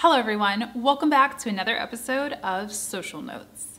Hello everyone, welcome back to another episode of Social Notes.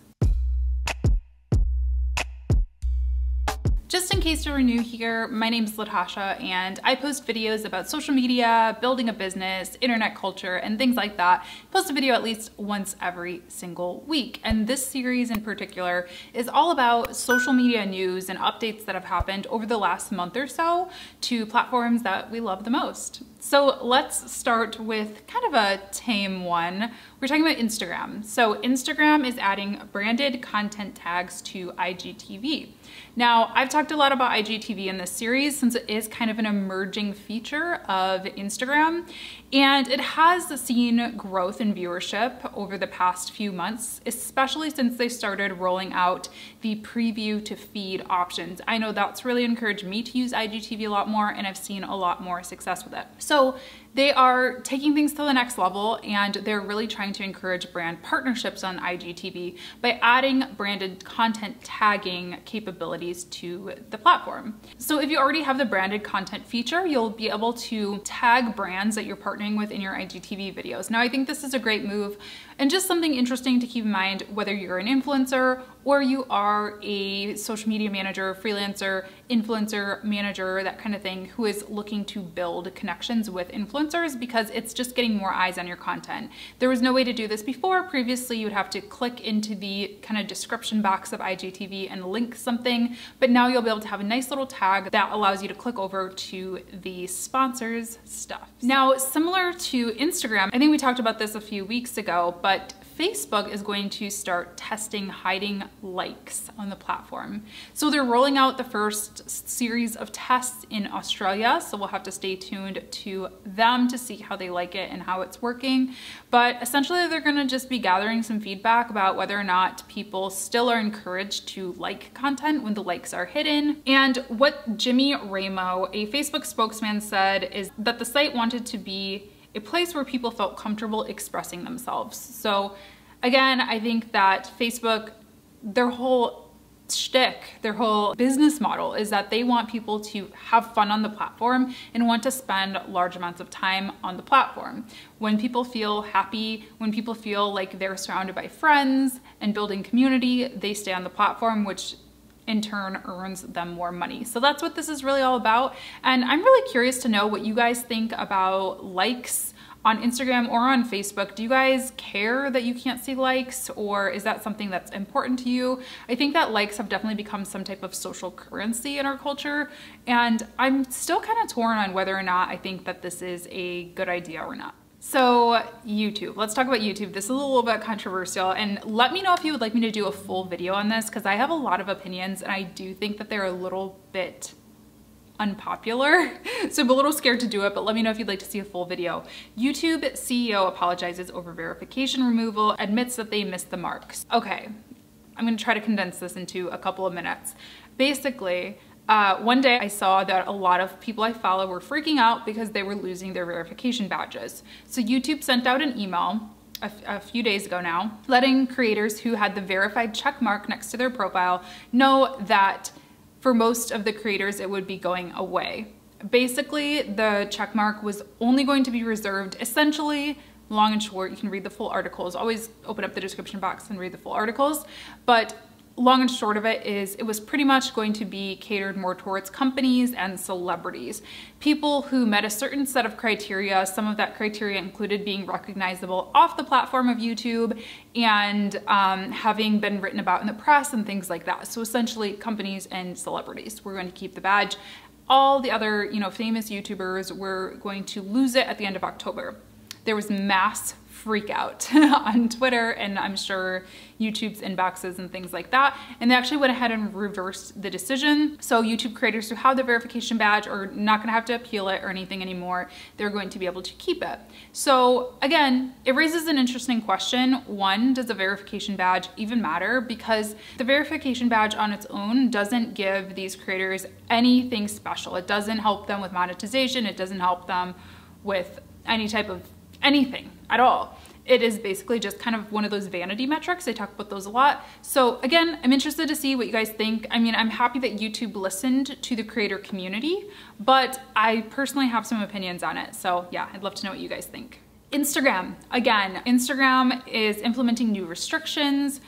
Just in case you're new here, my name is Latasha and I post videos about social media, building a business, internet culture, and things like that. I post a video at least once every single week. And this series in particular is all about social media news and updates that have happened over the last month or so to platforms that we love the most. So let's start with kind of a tame one. We're talking about Instagram. So Instagram is adding branded content tags to IGTV. Now, I've talked a lot about IGTV in this series since it is kind of an emerging feature of Instagram, and it has seen growth in viewership over the past few months, especially since they started rolling out the preview to feed options. I know that's really encouraged me to use IGTV a lot more, and I've seen a lot more success with it. So they are taking things to the next level and they're really trying to encourage brand partnerships on IGTV by adding branded content tagging capabilities to the platform. So if you already have the branded content feature, you'll be able to tag brands that you're partnering with in your IGTV videos. Now I think this is a great move and just something interesting to keep in mind whether you're an influencer or you are a social media manager, freelancer, influencer manager, that kind of thing, who is looking to build connections with influencers because it's just getting more eyes on your content. There was no way to do this before. Previously, you would have to click into the kind of description box of IGTV and link something, but now you'll be able to have a nice little tag that allows you to click over to the sponsors stuff. Now, similar to Instagram, I think we talked about this a few weeks ago, but but Facebook is going to start testing hiding likes on the platform. So they're rolling out the first series of tests in Australia, so we'll have to stay tuned to them to see how they like it and how it's working. But essentially they're gonna just be gathering some feedback about whether or not people still are encouraged to like content when the likes are hidden. And what Jimmy Ramo, a Facebook spokesman said is that the site wanted to be a place where people felt comfortable expressing themselves. So again, I think that Facebook, their whole shtick, their whole business model is that they want people to have fun on the platform and want to spend large amounts of time on the platform. When people feel happy, when people feel like they're surrounded by friends and building community, they stay on the platform, which in turn earns them more money. So that's what this is really all about. And I'm really curious to know what you guys think about likes on Instagram or on Facebook. Do you guys care that you can't see likes or is that something that's important to you? I think that likes have definitely become some type of social currency in our culture and I'm still kind of torn on whether or not I think that this is a good idea or not. So YouTube, let's talk about YouTube. This is a little bit controversial and let me know if you would like me to do a full video on this because I have a lot of opinions and I do think that they're a little bit unpopular. So I'm a little scared to do it, but let me know if you'd like to see a full video. YouTube CEO apologizes over verification removal, admits that they missed the marks. Okay, I'm gonna try to condense this into a couple of minutes. Basically, uh, one day I saw that a lot of people I follow were freaking out because they were losing their verification badges. So YouTube sent out an email a, few days ago now, letting creators who had the verified check mark next to their profile know that for most of the creators it would be going away. Basically, the check mark was only going to be reserved essentially long and short, you can read the full articles. Always open up the description box and read the full articles. But long and short of it is it was pretty much going to be catered more towards companies and celebrities. People who met a certain set of criteria, some of that criteria included being recognizable off the platform of YouTube and um, having been written about in the press and things like that. So essentially companies and celebrities were going to keep the badge. All the other, you know, famous YouTubers were going to lose it at the end of October. There was mass freak out on Twitter and I'm sure YouTube's inboxes and things like that. And they actually went ahead and reversed the decision. So YouTube creators who have the verification badge are not gonna have to appeal it or anything anymore. They're going to be able to keep it. So again, it raises an interesting question. One, does a verification badge even matter? Because the verification badge on its own doesn't give these creators anything special. It doesn't help them with monetization. It doesn't help them with any type of anything at all. It is basically just kind of one of those vanity metrics. I talk about those a lot. So again, I'm interested to see what you guys think. I mean, I'm happy that YouTube listened to the creator community, but I personally have some opinions on it. So yeah, I'd love to know what you guys think. Instagram, again, Instagram is implementing new restrictions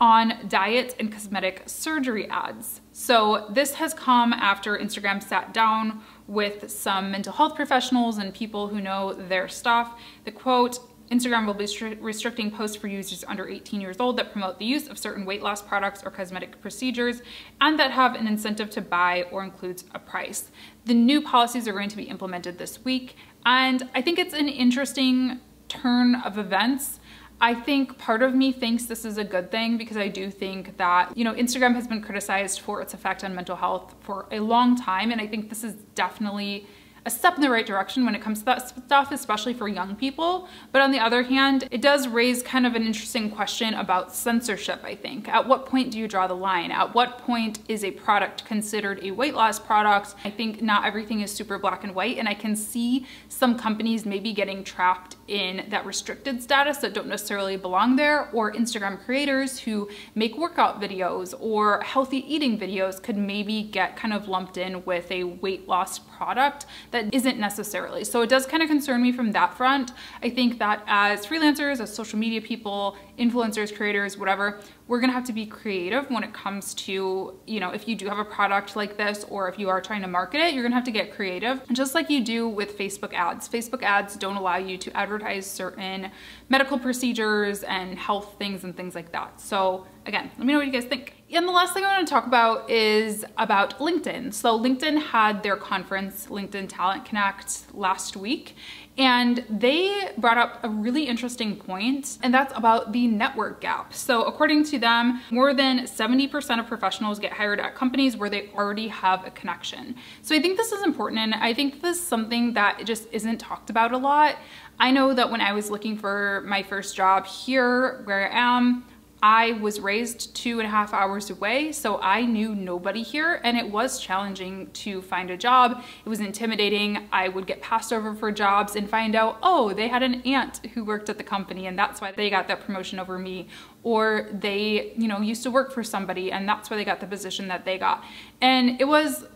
on diet and cosmetic surgery ads. So this has come after Instagram sat down with some mental health professionals and people who know their stuff. The quote, Instagram will be restricting posts for users under 18 years old that promote the use of certain weight loss products or cosmetic procedures and that have an incentive to buy or includes a price. The new policies are going to be implemented this week and I think it's an interesting turn of events. I think part of me thinks this is a good thing because I do think that, you know, Instagram has been criticized for its effect on mental health for a long time. And I think this is definitely a step in the right direction when it comes to that stuff, especially for young people. But on the other hand, it does raise kind of an interesting question about censorship, I think. At what point do you draw the line? At what point is a product considered a weight loss product? I think not everything is super black and white, and I can see some companies maybe getting trapped in that restricted status that don't necessarily belong there, or Instagram creators who make workout videos or healthy eating videos could maybe get kind of lumped in with a weight loss product that isn't necessarily. So it does kind of concern me from that front. I think that as freelancers, as social media people, influencers, creators, whatever, we're gonna have to be creative when it comes to, you know, if you do have a product like this or if you are trying to market it, you're gonna have to get creative. And just like you do with Facebook ads. Facebook ads don't allow you to advertise certain medical procedures and health things and things like that. So again, let me know what you guys think. And the last thing I want to talk about is about LinkedIn. So LinkedIn had their conference, LinkedIn Talent Connect, last week, and they brought up a really interesting point, and that's about the network gap. So according to them, more than 70% of professionals get hired at companies where they already have a connection. So I think this is important, and I think this is something that just isn't talked about a lot. I know that when I was looking for my first job here where I am, I was raised two and a half hours away, so I knew nobody here, and it was challenging to find a job. It was intimidating. I would get passed over for jobs and find out, oh, they had an aunt who worked at the company, and that's why they got that promotion over me. Or they, you know, used to work for somebody, and that's why they got the position that they got. And it was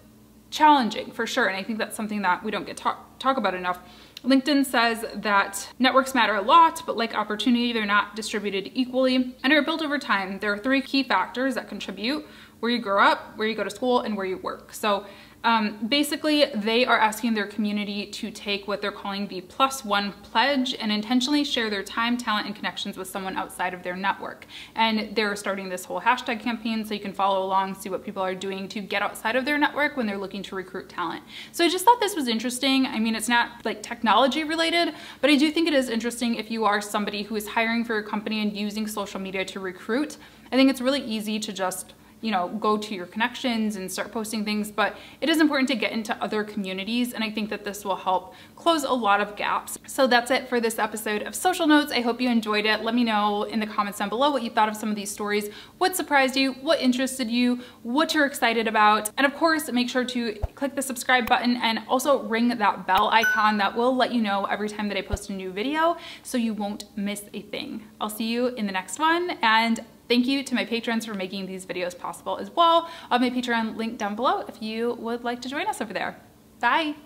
challenging for sure, and I think that's something that we don't get talk, talk about enough. LinkedIn says that networks matter a lot, but like opportunity, they're not distributed equally and are built over time. There are three key factors that contribute where you grow up, where you go to school, and where you work. So um, basically, they are asking their community to take what they're calling the plus one pledge and intentionally share their time, talent, and connections with someone outside of their network. And they're starting this whole hashtag campaign so you can follow along, see what people are doing to get outside of their network when they're looking to recruit talent. So I just thought this was interesting. I mean, it's not like technology related, but I do think it is interesting if you are somebody who is hiring for a company and using social media to recruit. I think it's really easy to just you know, go to your connections and start posting things, but it is important to get into other communities, and I think that this will help close a lot of gaps. So that's it for this episode of Social Notes. I hope you enjoyed it. Let me know in the comments down below what you thought of some of these stories, what surprised you, what interested you, what you're excited about, and of course, make sure to click the subscribe button and also ring that bell icon that will let you know every time that I post a new video so you won't miss a thing. I'll see you in the next one, and Thank you to my patrons for making these videos possible as well. I'll have my Patreon link down below if you would like to join us over there. Bye.